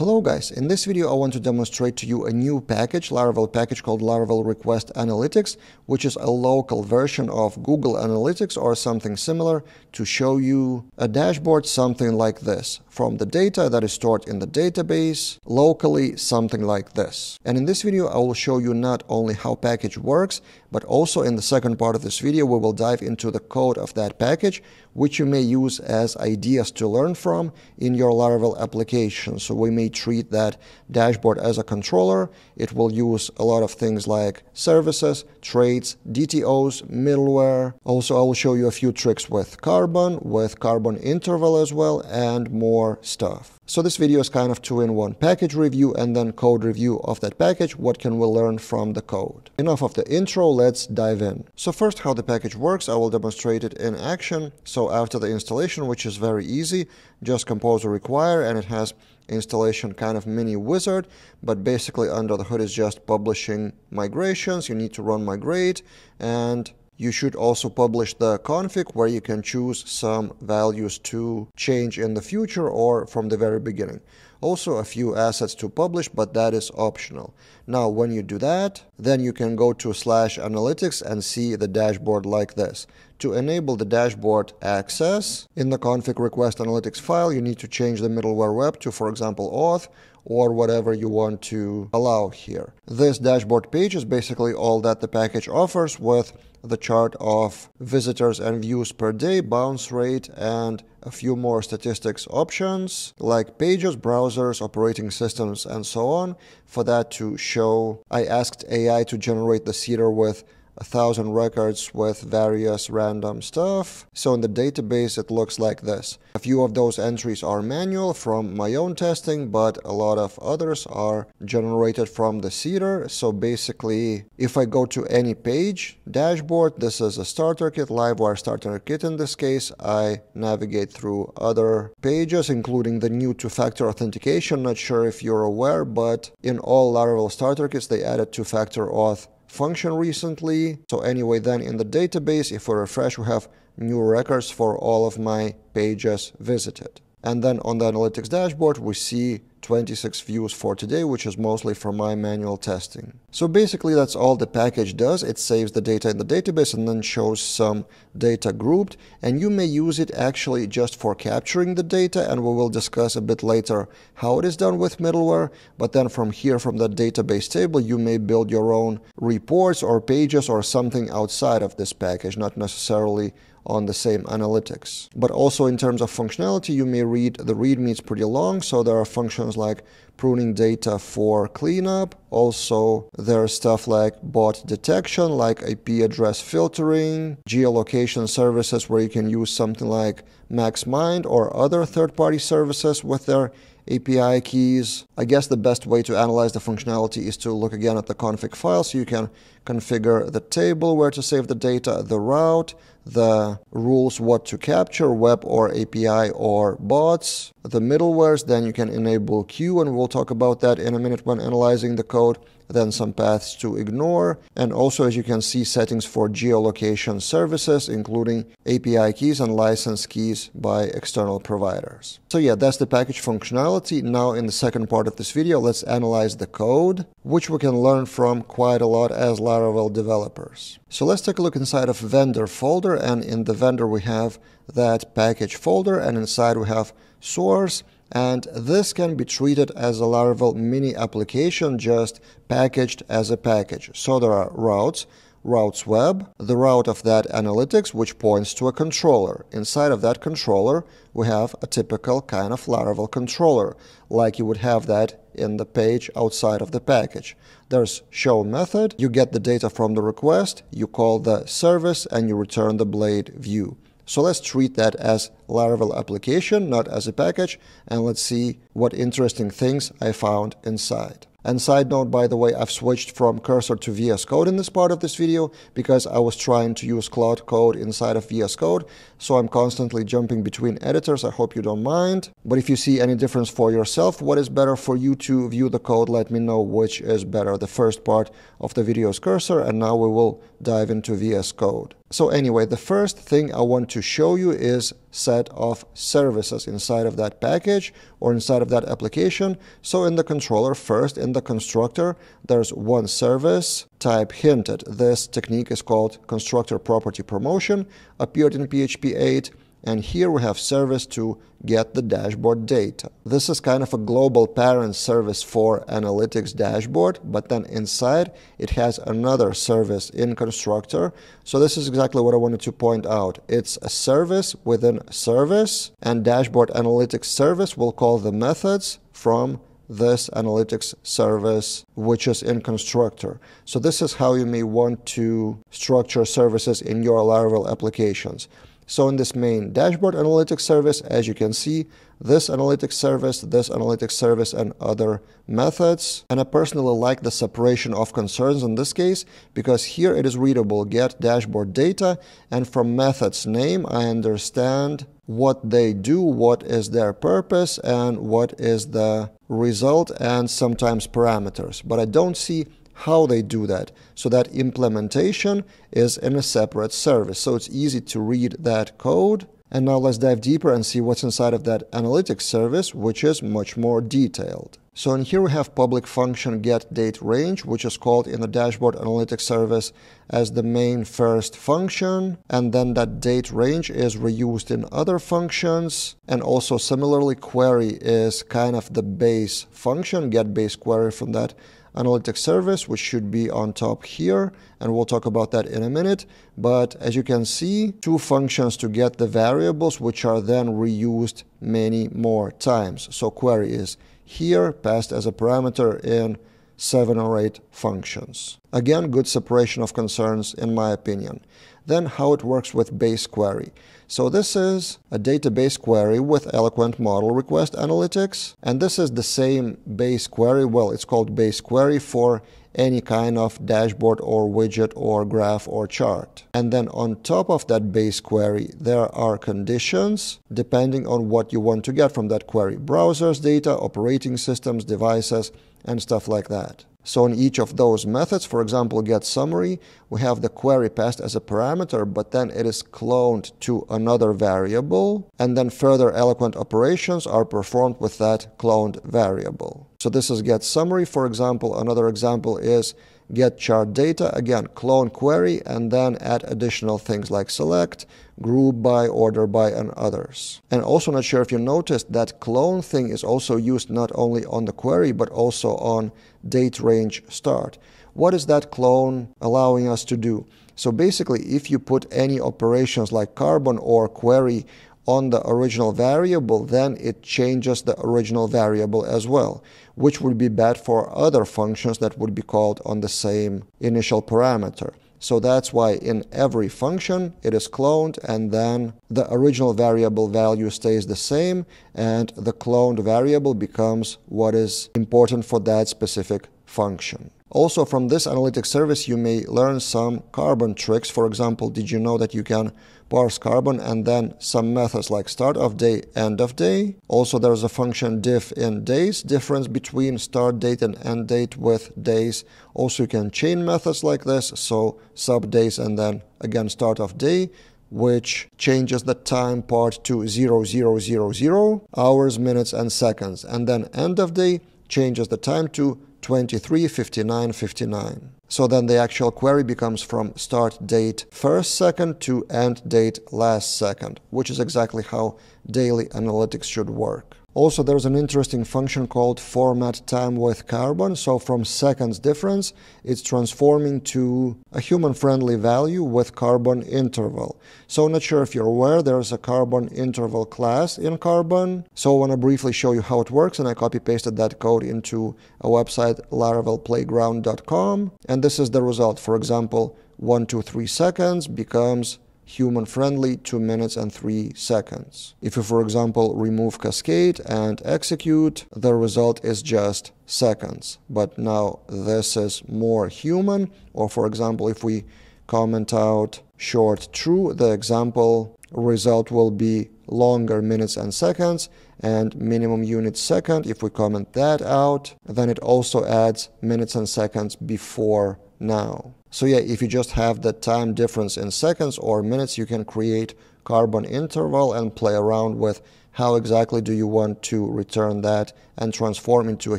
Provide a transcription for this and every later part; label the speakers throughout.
Speaker 1: Hello guys, in this video I want to demonstrate to you a new package, Laravel package called Laravel Request Analytics, which is a local version of Google Analytics or something similar to show you a dashboard something like this. From the data that is stored in the database, locally something like this. And in this video I will show you not only how package works, but also in the second part of this video we will dive into the code of that package, which you may use as ideas to learn from in your Laravel application. So we may treat that dashboard as a controller. It will use a lot of things like services, traits, DTOs, middleware. Also, I will show you a few tricks with Carbon, with Carbon interval as well, and more stuff. So this video is kind of two-in-one package review and then code review of that package. What can we learn from the code? Enough of the intro, let's dive in. So first how the package works, I will demonstrate it in action. So after the installation, which is very easy, just composer require and it has installation kind of mini wizard, but basically under the hood is just publishing migrations. You need to run migrate and you should also publish the config where you can choose some values to change in the future or from the very beginning. Also a few assets to publish, but that is optional. Now, when you do that, then you can go to slash analytics and see the dashboard like this. To enable the dashboard access, in the config request analytics file, you need to change the middleware web to, for example, auth or whatever you want to allow here. This dashboard page is basically all that the package offers with the chart of visitors and views per day, bounce rate, and a few more statistics options like pages, browsers, operating systems, and so on. For that to show, I asked AI to generate the seeder with a thousand records with various random stuff. So in the database, it looks like this. A few of those entries are manual from my own testing, but a lot of others are generated from the seeder. So basically, if I go to any page, dashboard, this is a starter kit, Livewire starter kit in this case, I navigate through other pages, including the new two-factor authentication. Not sure if you're aware, but in all Laravel starter kits, they added two-factor auth function recently. So anyway, then in the database, if we refresh, we have new records for all of my pages visited. And then on the analytics dashboard, we see 26 views for today, which is mostly for my manual testing. So basically that's all the package does. It saves the data in the database and then shows some data grouped. And you may use it actually just for capturing the data. And we will discuss a bit later how it is done with middleware. But then from here, from the database table, you may build your own reports or pages or something outside of this package, not necessarily on the same analytics. But also in terms of functionality, you may read the README is pretty long, so there are functions like pruning data for cleanup. Also, there's stuff like bot detection, like IP address filtering, geolocation services where you can use something like MaxMind or other third-party services with their API keys. I guess the best way to analyze the functionality is to look again at the config file so you can configure the table where to save the data, the route, the rules what to capture, web or API or bots, the middlewares, then you can enable queue and we'll talk about that in a minute when analyzing the code then some paths to ignore, and also as you can see settings for geolocation services, including API keys and license keys by external providers. So yeah, that's the package functionality. Now in the second part of this video, let's analyze the code, which we can learn from quite a lot as Laravel developers. So let's take a look inside of vendor folder, and in the vendor we have that package folder, and inside we have source, and this can be treated as a Laravel mini application just packaged as a package. So there are routes, routes web, the route of that analytics which points to a controller. Inside of that controller we have a typical kind of Laravel controller like you would have that in the page outside of the package. There's show method, you get the data from the request, you call the service and you return the blade view. So let's treat that as Laravel application, not as a package, and let's see what interesting things I found inside. And side note, by the way, I've switched from Cursor to VS Code in this part of this video because I was trying to use Claude Code inside of VS Code, so I'm constantly jumping between editors. I hope you don't mind. But if you see any difference for yourself, what is better for you to view the code, let me know which is better. The first part of the video is Cursor, and now we will dive into VS Code. So anyway, the first thing I want to show you is set of services inside of that package or inside of that application. So in the controller, first in the constructor, there's one service type hinted. This technique is called constructor property promotion, appeared in PHP 8. And here we have service to get the dashboard data. This is kind of a global parent service for analytics dashboard, but then inside it has another service in constructor. So this is exactly what I wanted to point out. It's a service within service and dashboard analytics service will call the methods from this analytics service, which is in constructor. So this is how you may want to structure services in your Laravel applications. So in this main dashboard analytics service, as you can see, this analytics service, this analytics service, and other methods. And I personally like the separation of concerns in this case because here it is readable get dashboard data and from methods name I understand what they do, what is their purpose, and what is the result, and sometimes parameters. But I don't see how they do that. So that implementation is in a separate service. So it's easy to read that code. And now let's dive deeper and see what's inside of that analytics service, which is much more detailed. So in here we have public function get date range, which is called in the dashboard analytics service as the main first function. And then that date range is reused in other functions. And also similarly, query is kind of the base function, get base query from that analytics service, which should be on top here, and we'll talk about that in a minute. But as you can see, two functions to get the variables, which are then reused many more times. So query is here, passed as a parameter in seven or eight functions. Again, good separation of concerns in my opinion. Then how it works with base query. So this is a database query with Eloquent Model Request Analytics. And this is the same base query. Well, it's called base query for any kind of dashboard or widget or graph or chart. And then on top of that base query, there are conditions depending on what you want to get from that query. Browsers data, operating systems, devices, and stuff like that. So in each of those methods, for example, get summary, we have the query passed as a parameter, but then it is cloned to another variable, and then further eloquent operations are performed with that cloned variable. So this is get summary, for example. Another example is get chart data, again, clone query, and then add additional things like select, group by, order by, and others. And also not sure if you noticed that clone thing is also used not only on the query, but also on date range start. What is that clone allowing us to do? So basically, if you put any operations like carbon or query on the original variable, then it changes the original variable as well, which would be bad for other functions that would be called on the same initial parameter. So that's why in every function it is cloned and then the original variable value stays the same and the cloned variable becomes what is important for that specific function. Also from this analytics service you may learn some carbon tricks. For example, did you know that you can parse carbon and then some methods like start of day, end of day. Also there's a function diff in days, difference between start date and end date with days. Also you can chain methods like this, so sub days and then again start of day which changes the time part to 0000 hours, minutes, and seconds. And then end of day changes the time to 23, 59, 59. So then the actual query becomes from start date first second to end date last second, which is exactly how daily analytics should work. Also, there's an interesting function called format time with carbon. So from seconds difference, it's transforming to a human-friendly value with carbon interval. So not sure if you're aware, there's a carbon interval class in carbon. So I want to briefly show you how it works, and I copy-pasted that code into a website, laravelplayground.com. And this is the result. For example, 1, 2, 3 seconds becomes human friendly 2 minutes and 3 seconds. If you, for example, remove cascade and execute, the result is just seconds. But now this is more human, or for example, if we comment out short true, the example result will be longer minutes and seconds and minimum unit second. If we comment that out, then it also adds minutes and seconds before now. So yeah, if you just have the time difference in seconds or minutes, you can create carbon interval and play around with how exactly do you want to return that and transform into a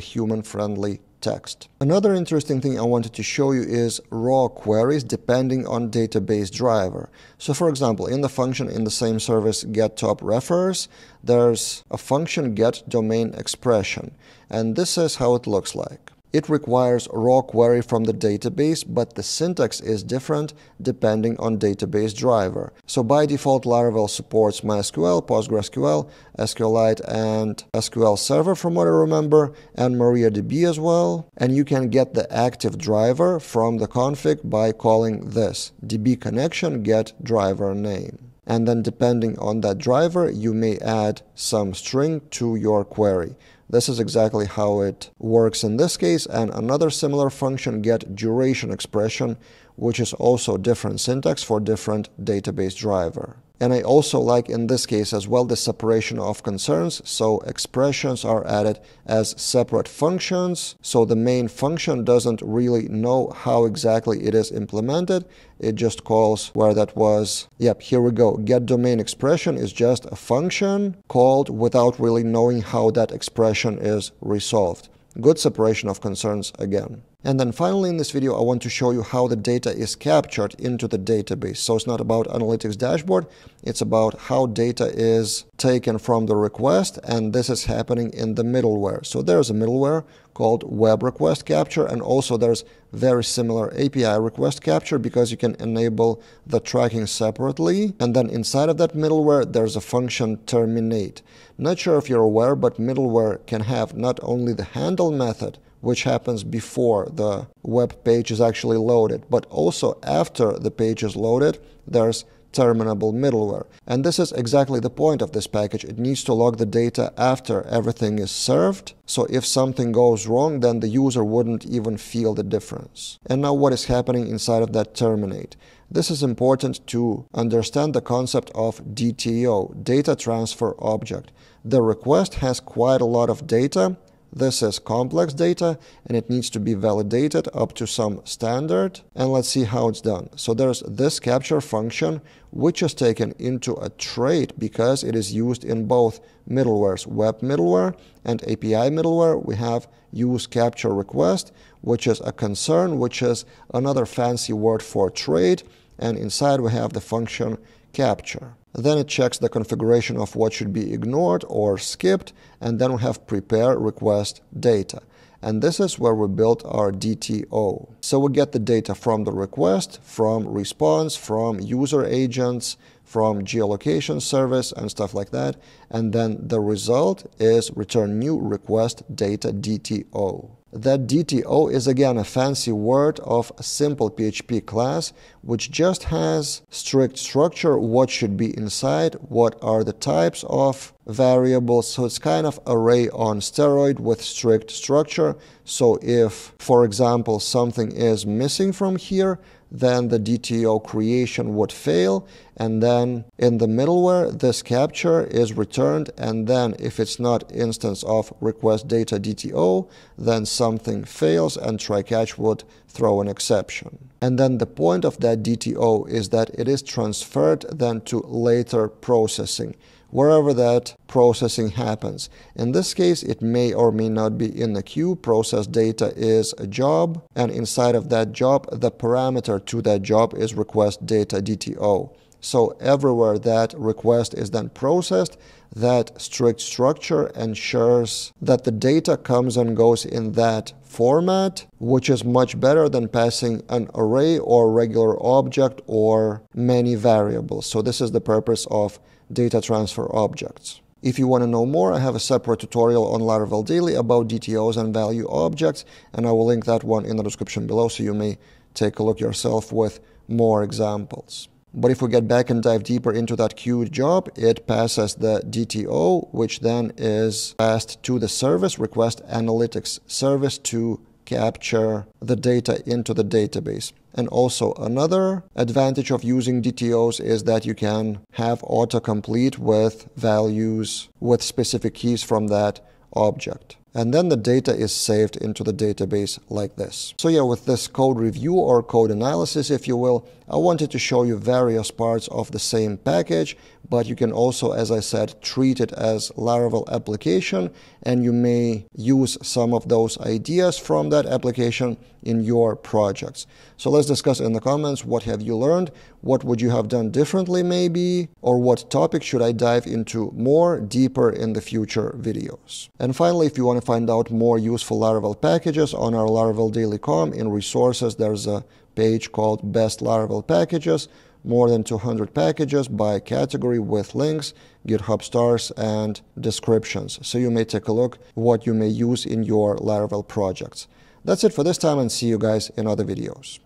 Speaker 1: human-friendly text. Another interesting thing I wanted to show you is raw queries depending on database driver. So for example, in the function in the same service get top refers, there's a function get domain expression. And this is how it looks like. It requires raw query from the database, but the syntax is different depending on database driver. So by default, Laravel supports MySQL, PostgreSQL, SQLite, and SQL Server from what I remember, and MariaDB as well. And you can get the active driver from the config by calling this db connection get driver name and then depending on that driver you may add some string to your query. This is exactly how it works in this case and another similar function get duration expression which is also different syntax for different database driver. And I also like in this case as well the separation of concerns. So expressions are added as separate functions. So the main function doesn't really know how exactly it is implemented. It just calls where that was. Yep, here we go. Get domain expression is just a function called without really knowing how that expression is resolved. Good separation of concerns again. And then finally in this video, I want to show you how the data is captured into the database. So it's not about analytics dashboard, it's about how data is taken from the request, and this is happening in the middleware. So there's a middleware called web request capture, and also there's very similar API request capture because you can enable the tracking separately. And then inside of that middleware, there's a function terminate. Not sure if you're aware, but middleware can have not only the handle method, which happens before the web page is actually loaded. But also after the page is loaded, there's terminable middleware. And this is exactly the point of this package. It needs to log the data after everything is served. So if something goes wrong, then the user wouldn't even feel the difference. And now what is happening inside of that terminate? This is important to understand the concept of DTO, data transfer object. The request has quite a lot of data this is complex data and it needs to be validated up to some standard. And let's see how it's done. So there's this capture function, which is taken into a trait because it is used in both middlewares, web middleware and API middleware. We have use capture request, which is a concern, which is another fancy word for trait. And inside we have the function capture. Then it checks the configuration of what should be ignored or skipped, and then we have prepare request data. And this is where we built our DTO. So we get the data from the request, from response, from user agents, from geolocation service and stuff like that. And then the result is return new request data DTO. That DTO is again a fancy word of a simple PHP class which just has strict structure, what should be inside, what are the types of variables. So it's kind of array on steroid with strict structure. So if, for example, something is missing from here, then the DTO creation would fail. And then in the middleware, this capture is returned. And then if it's not instance of request data DTO, then something fails and try catch would throw an exception. And then the point of that DTO is that it is transferred then to later processing wherever that processing happens. In this case, it may or may not be in the queue. Process data is a job, and inside of that job, the parameter to that job is request data DTO. So everywhere that request is then processed, that strict structure ensures that the data comes and goes in that format, which is much better than passing an array or regular object or many variables. So this is the purpose of data transfer objects. If you want to know more, I have a separate tutorial on Laravel Daily about DTOs and value objects, and I will link that one in the description below so you may take a look yourself with more examples. But if we get back and dive deeper into that queued job, it passes the DTO, which then is passed to the service, request analytics service to capture the data into the database. And also another advantage of using DTOs is that you can have autocomplete with values with specific keys from that object. And then the data is saved into the database like this. So yeah, with this code review or code analysis, if you will, I wanted to show you various parts of the same package, but you can also, as I said, treat it as Laravel application, and you may use some of those ideas from that application in your projects. So let's discuss in the comments what have you learned, what would you have done differently maybe, or what topic should I dive into more deeper in the future videos. And finally, if you want to find out more useful Laravel packages on our Laravel Daily Com in resources, there's a page called Best Laravel Packages, more than 200 packages by category with links, GitHub stars, and descriptions. So you may take a look what you may use in your Laravel projects. That's it for this time and see you guys in other videos.